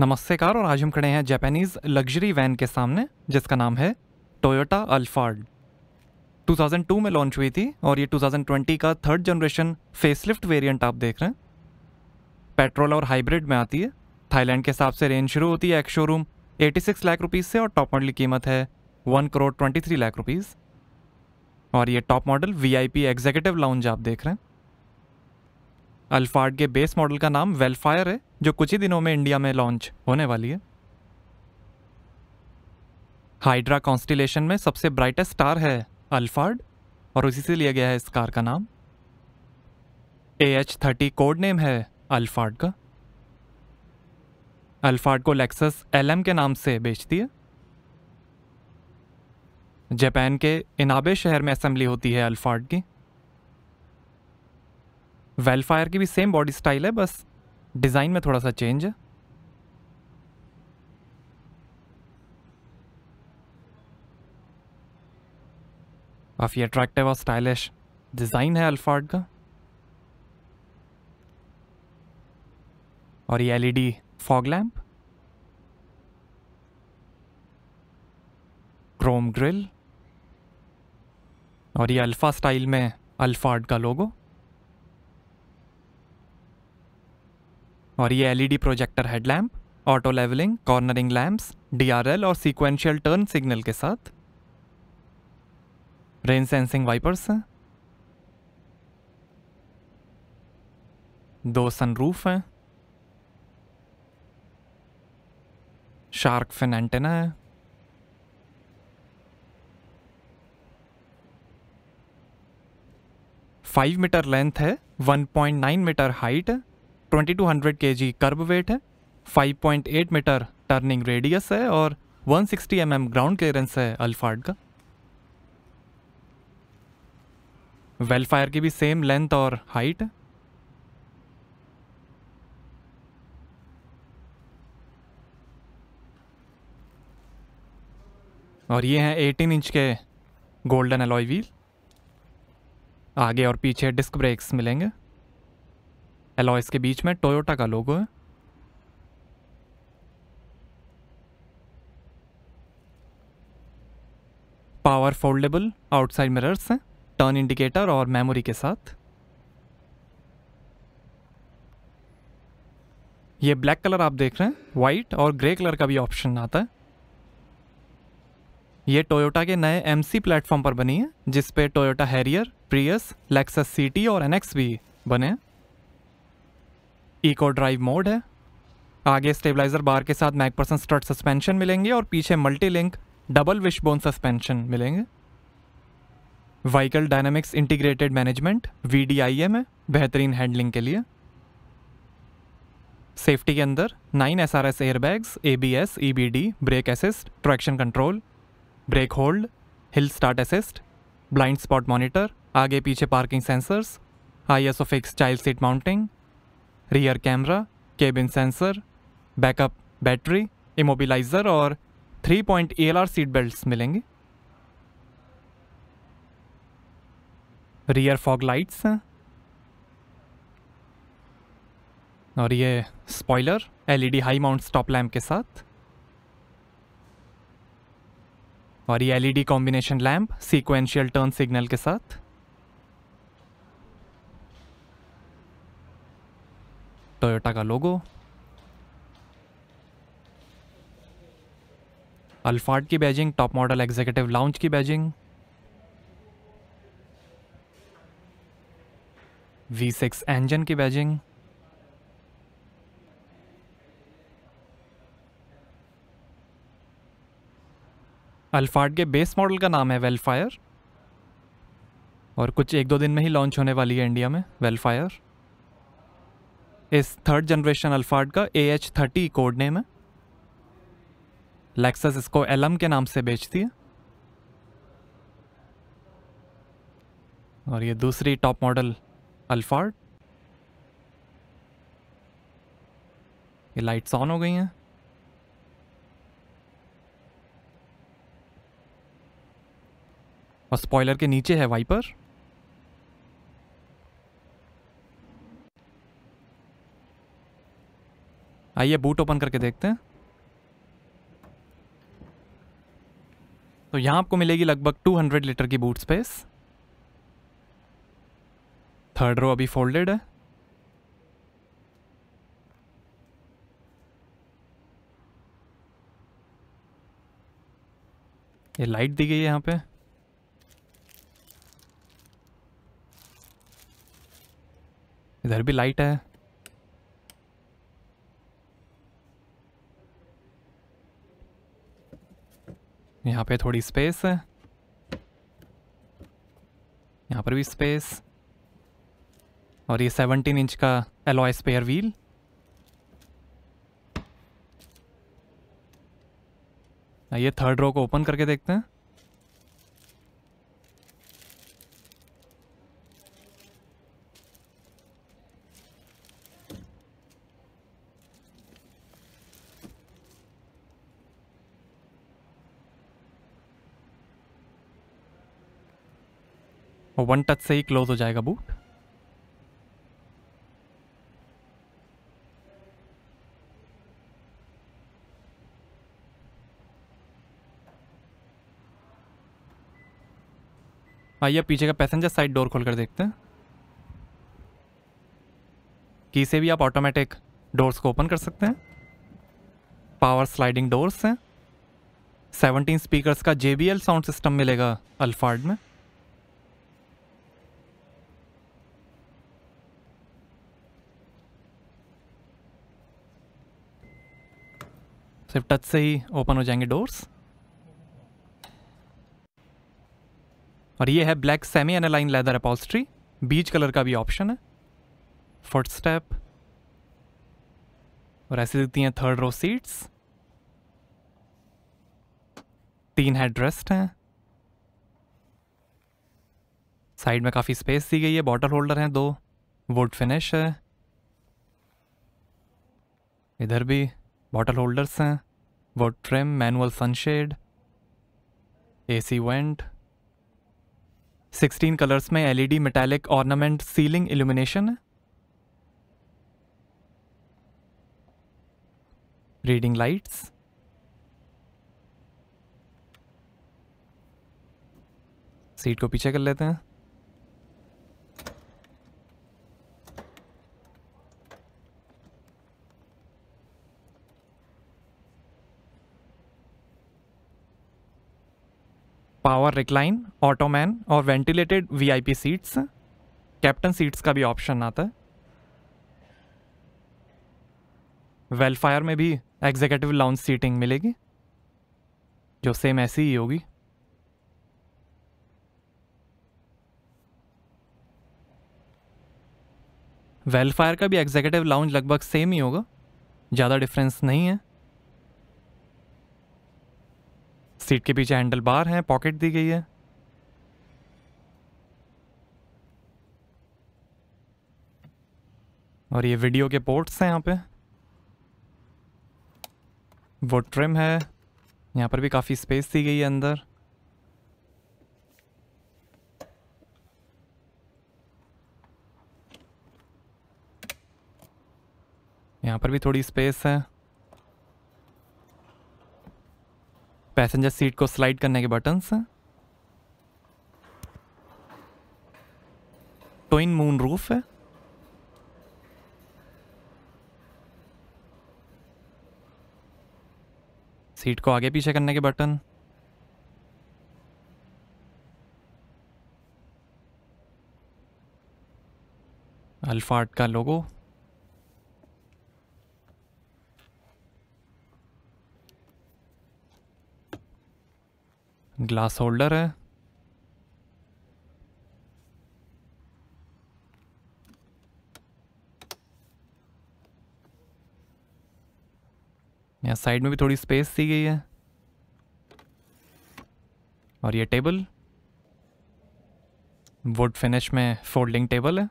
नमस्ते कार, और आज हम खड़े हैं जापानीज लग्जरी वैन के सामने, जिसका नाम है टोयोटा अल्फार्ड 2002 में लॉन्च हुई थी, और ये 2020 का थर्ड जनरेशन फेसलिफ्ट वेरिएंट आप देख रहे हैं। पेट्रोल और हाइब्रिड में आती है। थाईलैंड के हिसाब से रेंज शुरू होती है एक शोरूम 86 लाख रुपीज़ से, और टॉप मॉडल की कीमत है one crore twenty three lakh rupees और ये top model V I P executive lounge आप देख रहे हैं। अल्फार्ड के बेस मॉडल का नाम वेलफायर है। जो कुछ ही दिनों में इंडिया में लॉन्च होने वाली है। हाइड्रा कॉन्स्टिलेशन में सबसे ब्राइटेस्ट स्टार है अल्फार्ड और उसी से लिया गया है इस कार का नाम। A H thirty code name है अल्फार्ड का। अल्फार्ड को लेक्सस एलएम के नाम से बेचती है। जापान के इनाबे शहर में असेंबली होती है अल्फार्ड की। वेलफायर की भी सेम बॉडी स्टाइल है, बस डिज़ाइन में थोड़ा सा चेंज। काफ़ी अट्रैक्टिव और स्टाइलिश डिज़ाइन है अल्फार्ड का। और ये LED fog lamp chrome grill और ये अल्फ़ा स्टाइल में अल्फार्ड का लोगो और ये LED projector headlamp auto levelling cornering lamps DRL और सीक्वेंशियल टर्न सिग्नल के साथ। रेन सेंसिंग वाइपर्स हैं दो सनरूफ हैं। शार्क फिन एंटेना है। फाइव मीटर लेंथ है 1.9 मीटर हाइट है 2200 केजी कर्ब वेट है 5.8 मीटर टर्निंग रेडियस है और one sixty M M ground clearance है अल्फार्ड का। वेलफायर की भी सेम लेंथ और हाइट है। और ये हैं 18 इंच के गोल्डन अलॉय व्हील। आगे और पीछे डिस्क ब्रेक्स मिलेंगे। एलॉयस के बीच में टोयोटा का लोगो है। पावर फोल्डेबल आउटसाइड मिरर्स हैं टर्न इंडिकेटर और मेमोरी के साथ। ये ब्लैक कलर आप देख रहे हैं वाइट और ग्रे कलर का भी ऑप्शन आता है। ये टोयोटा के नए एम सी प्लेटफॉर्म पर बनी है, जिसपे Toyota Harrier Prius Lexus city और एनएक्स भी बने हैं। इको ड्राइव मोड है। आगे स्टेबलाइजर बार के साथ मैक परसेंट स्ट्रट सस्पेंशन मिलेंगे और पीछे multi link double wishbone suspension मिलेंगे। Vehicle dynamics integrated management V D I M है, बेहतरीन हैंडलिंग के लिए। सेफ्टी के अंदर nine S R S airbags A B S E B D brake assist traction control brake hold hill start assist blind spot monitor आगे पीछे parking sensors I S O fix child seat mounting rear camera cabin sensor backup battery immobilizer और three point a seat belt मिलेंगे। Rear fog lights हैं और ये spoiler LED high mount stop lamp के साथ। और ये LED combination lamp sequential turn signal के साथ। टोयोटा का लोगो अल्फार्ड की badging top model executive lounge की बैजिंग वी सिक्स इंजन की बैजिंग अल्फार्ड के बेस मॉडल का नाम है वेलफायर और कुछ एक दो दिन में ही लॉन्च होने वाली है इंडिया में वेलफायर इस थर्ड जनरेशन अल्फार्ड का A H thirty code name है। लेक्सस इसको एलम के नाम से बेचती है। और ये दूसरी टॉप मॉडल अल्फार्ड। ये लाइट्स ऑन हो गई हैं। और स्पॉइलर के नीचे है वाइपर आइए बूट ओपन करके देखते हैं। तो यहाँ आपको मिलेगी लगभग 200 लीटर की बूट स्पेस थर्ड रो अभी फोल्डेड है। ये लाइट दी गई है यहाँ पे। इधर भी लाइट है। यहाँ पे थोड़ी स्पेस है। यहाँ पर भी स्पेस और ये 17 इंच का एलॉय स्पेयर व्हील ये थर्ड रो को ओपन करके देखते हैं। और वन टच से ही क्लोज हो जाएगा बूट आइए पीछे का पैसेंजर साइड डोर खोल कर देखते हैं। की से भी आप ऑटोमेटिक डोर्स को ओपन कर सकते हैं। पावर स्लाइडिंग डोर्स हैं। 17 स्पीकर्स का JBL साउंड सिस्टम मिलेगा अल्फार्ड में। सिर्फ़ टच से ही ओपन हो जाएँगे डोर्स और ये है black semi aniline leather upholstery beige colour का भी ऑप्शन है. फुट स्टेप और ऐसी दिखती हैं थर्ड रो सीट्स तीन हेड रेस्ट हैं. साइड में काफ़ी स्पेस दी गई है. बॉटल होल्डर हैं दो. वुड फिनिश है. इधर भी बॉटल होल्डर्स हैं। Wood trim manual sunshade AC vent 16 colours में LED metallic ornament ceiling illumination है। रीडिंग लाइट्स सीट को पीछे कर लेते हैं। पावर रिक्लाइन ऑटोमैन और ventilated VIP seats captain seats का भी ऑप्शन आता है. वेलफायर में भी एग्जीक्यूटिव लाउंज सीटिंग मिलेगी, जो सेम ऐसी ही होगी. वेलफायर का भी एग्जीक्यूटिव लाउंज लगभग सेम ही होगा, ज़्यादा डिफरेंस नहीं है. सीट के पीछे हैंडल बार है, पॉकेट दी गई है। और ये वीडियो के पोर्ट्स हैं यहाँ पे। वो ट्रिम है, यहाँ पर भी काफ़ी स्पेस दी गई है अंदर। यहाँ पर भी थोड़ी स्पेस है। पैसेंजर सीट को स्लाइड करने के बटन्स। Twin moon roof. है सीट को आगे पीछे करने के बटन। अल्फार्ट का लोगो। ग्लास होल्डर है यहाँ साइड में भी थोड़ी स्पेस दी गई है और ये टेबल वुड फिनिश में फोल्डिंग टेबल है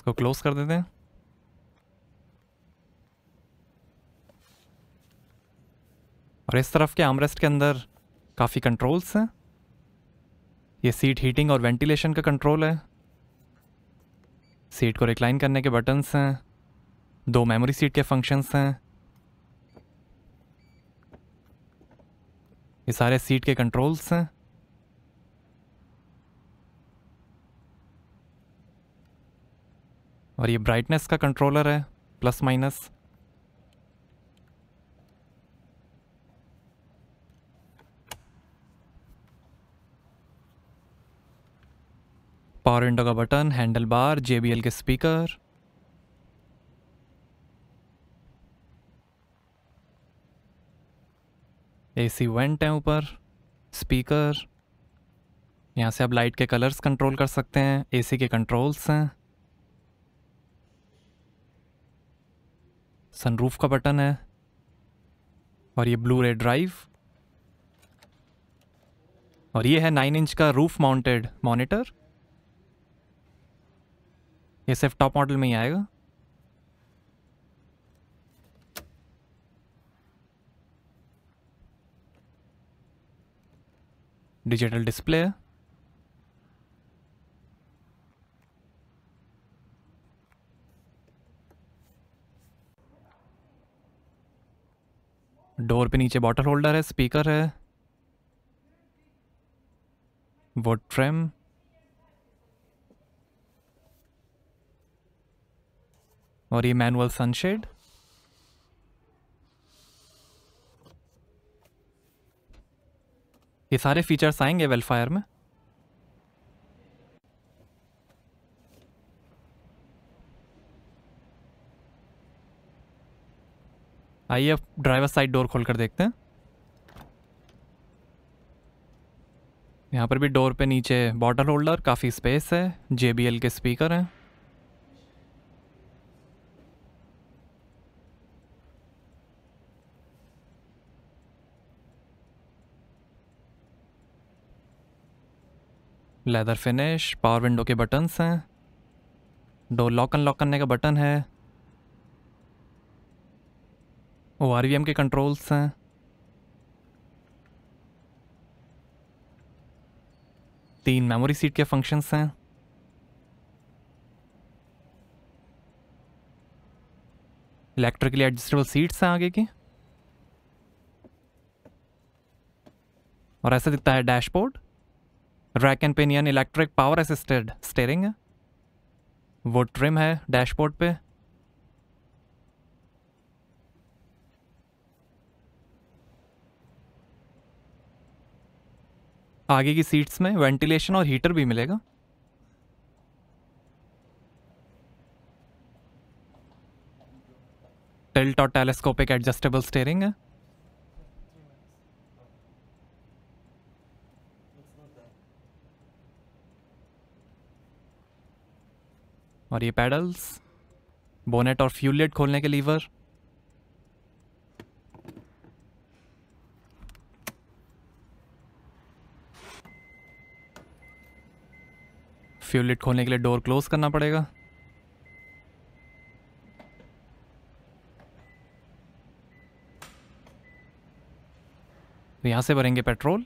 इसको क्लोज कर देते हैं और इस तरफ़ के आमरेस्ट के अंदर काफ़ी कंट्रोल्स हैं ये सीट हीटिंग और वेंटिलेशन का कंट्रोल है सीट को रिक्लाइन करने के बटन्स हैं दो मेमोरी सीट के फ़ंक्शंस हैं ये सारे सीट के कंट्रोल्स हैं और ये ब्राइटनेस का कंट्रोलर है प्लस माइनस पावर विंडो का बटन हैंडल बार जेबीएल के स्पीकर एसी वेंट है ऊपर स्पीकर यहाँ से आप लाइट के कलर्स कंट्रोल कर सकते हैं एसी के कंट्रोल्स हैं। सनरूफ का बटन है और ये ब्लू रे ड्राइव और ये है नाइन इंच का रूफ माउंटेड मॉनिटर ये सिर्फ़ टॉप मॉडल में ही आएगा। डिजिटल डिस्प्ले है। डोर पे नीचे बॉटल होल्डर है, स्पीकर है। वुड फ्रेम और ये मैनुअल सनशेड। ये सारे फीचर्स आएँगे वेलफायर में। आइए अब ड्राइवर साइड डोर खोल कर देखते हैं। यहाँ पर भी डोर पे नीचे बॉटल होल्डर काफ़ी स्पेस है JBL के स्पीकर हैं। लेदर फिनिश पावर विंडो के बटन्स हैं। डोर लॉक अनलॉक करने का बटन है। ओ आर के कंट्रोल्स हैं। तीन मेमोरी सीट के फ़ंक्शंस हैं। इलेक्ट्रिकली एडजस्टेबल सीट्स हैं आगे की। और ऐसा दिखता है dashboard rack and pinion electric power assisted steering है। वो ट्रिम है डैशबोर्ड पे। आगे की सीट्स में वेंटिलेशन और हीटर भी मिलेगा। टिल्ट और टेलीस्कोपिक एडजस्टेबल स्टेयरिंग है। और ये पैडल्स, बोनेट और फ्यूल लेट खोलने के लीवर। फ्यूल लिट खोलने के लिए डोर क्लोज करना पड़ेगा। यहाँ से भरेंगे पेट्रोल।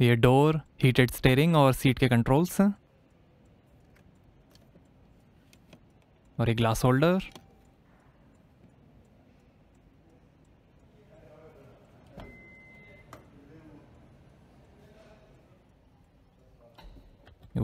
ये डोर हीटेड स्टेयरिंग और सीट के कंट्रोल्स हैं। और एक ग्लास होल्डर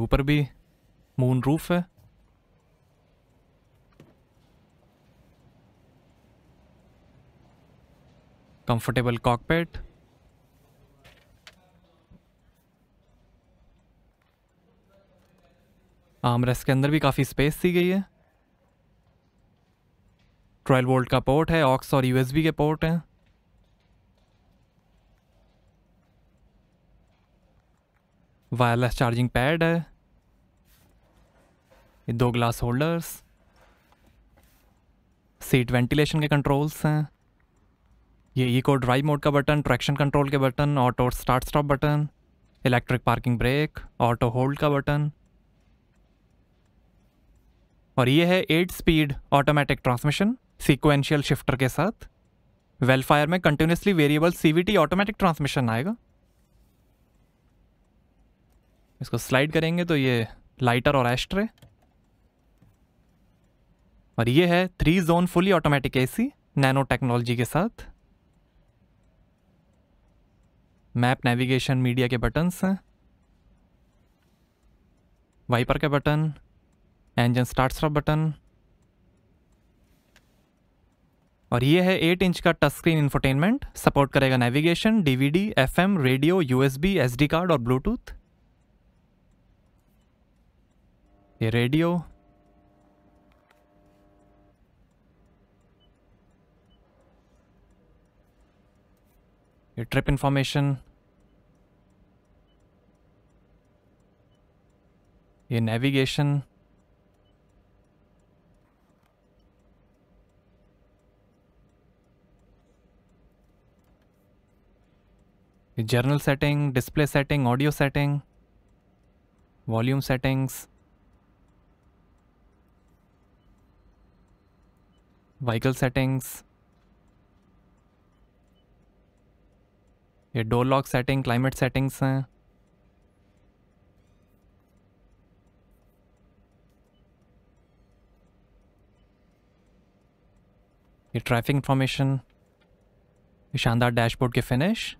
ऊपर भी मून रूफ है कंफर्टेबल कॉकपेट आमरेस के अंदर भी काफ़ी स्पेस दी गई है। 12 वोल्ट का पोर्ट है ऑक्स और यूएसबी के पोर्ट हैं। वायरलेस चार्जिंग पैड है। ये दो ग्लास होल्डर्स सीट वेंटिलेशन के कंट्रोल्स हैं, ये इको ड्राइव मोड का बटन ट्रैक्शन कंट्रोल के button auto start stop button electric parking brake auto hold का बटन और ये है eight speed automatic transmission sequential shifter के साथ। वेलफायर में continuously variable CVT automatic transmission आएगा। इसको स्लाइड करेंगे तो ये लाइटर और एस्ट्रे और ये है three zone fully automatic AC nano technology के साथ। मैप नेविगेशन मीडिया के बटन्स हैं। वाइपर के button engine start stop button और ये है एट इंच का टच स्क्रीन इंफोटेनमेंट सपोर्ट करेगा navigation DVD FM radio USB SD card और ब्लूटूथ ये radio your trip information, your navigation, your journal setting, display setting, audio setting, volume settings, vehicle settings, ये door lock setting climate settings हैं। ये traffic information ये शानदार dashboard के finish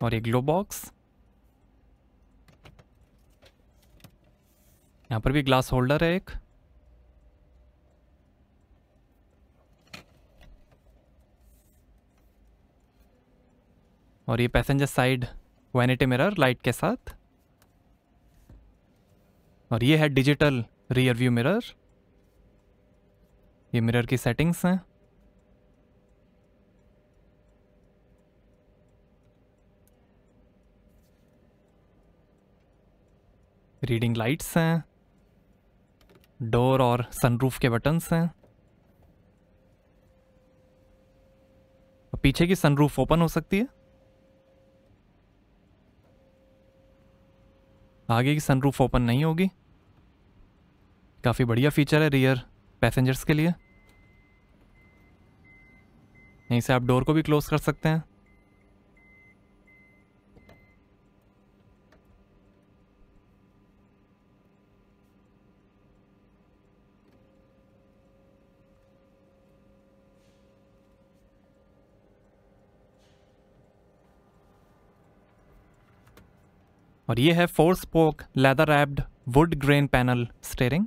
और ये ग्लो बॉक्स यहाँ पर भी ग्लास होल्डर है एक। और ये passenger side vanity mirror light के साथ। और ये है डिजिटल रियर व्यू मिरर ये मिरर की सेटिंग्स हैं। रीडिंग लाइट्स हैं। डोर और सनरूफ के बटन्स हैं। पीछे की सनरूफ ओपन हो सकती है। आगे की सनरूफ ओपन नहीं होगी। काफ़ी बढ़िया फीचर है रियर पैसेंजर्स के लिए। यहीं से आप डोर को भी क्लोज कर सकते हैं। और ये है four spoke leather wrapped wood grain panel steering.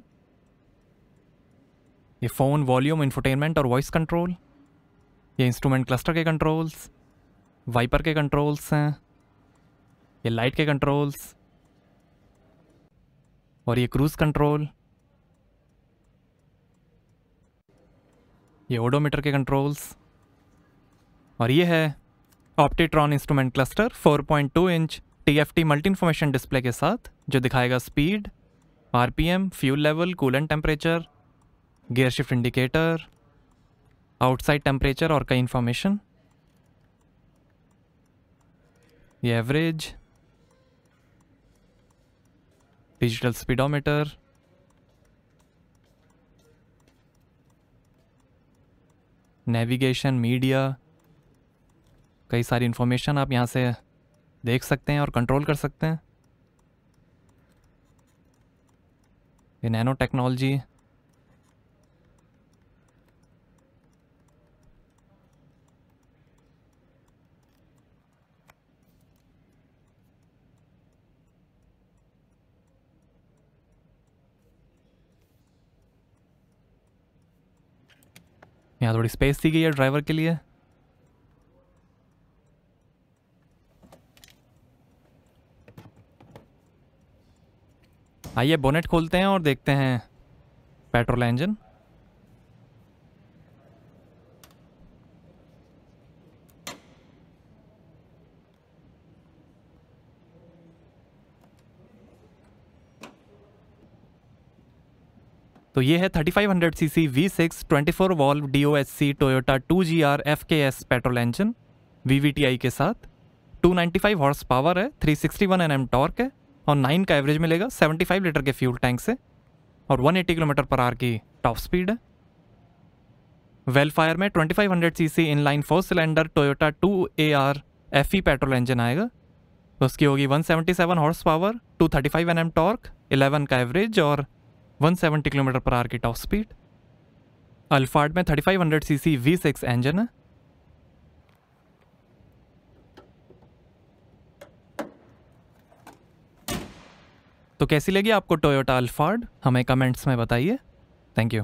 ये फ़ोन वॉल्यूम इंफोटेनमेंट और वॉइस कंट्रोल ये इंस्ट्रूमेंट क्लस्टर के कंट्रोल्स वाइपर के कंट्रोल्स हैं। ये लाइट के कंट्रोल्स और ये क्रूज कंट्रोल ये ओडोमीटर के कंट्रोल्स और ये है Optitron instrument cluster 4.2 inch T F T multi information display के साथ, जो दिखाएगा speed RPM fuel level coolant temperature gear shift indicator outside temperature और कई इंफॉर्मेशन ये average digital speedometer navigation media कई सारी इंफॉर्मेशन आप यहाँ से देख सकते हैं और कंट्रोल कर सकते हैं। ये नैनो टेक्नोलॉजी यहाँ थोड़ी स्पेस दी गई है ड्राइवर के लिए। आइए बोनेट खोलते हैं और देखते हैं। पेट्रोल इंजन तो ये है 3500 CC V6 24 valve DOHC Toyota 2GR FKS petrol engine VVTi के साथ। 295 हॉर्स पावर है 361 सिक्सटी वन टॉर्क है। और नाइन का एवरेज मिलेगा 75 लीटर के फ्यूल टैंक से और 180 किलोमीटर पर आर की टॉप स्पीड है। वेल फायर में 2500 CC inline four cylinder Toyota 2 A R F E petrol engine आएगा। उसकी होगी 177 हॉर्स पावर 235 एनएम टॉर्क 11 का एवरेज और 170 किलोमीटर पर आर की टॉप स्पीड अल्फार्ड में 3500 सीसी V6 इंजन है। तो कैसी लगी आपको टोयोटा अल्फार्ड हमें कमेंट्स में बताइए। Thank you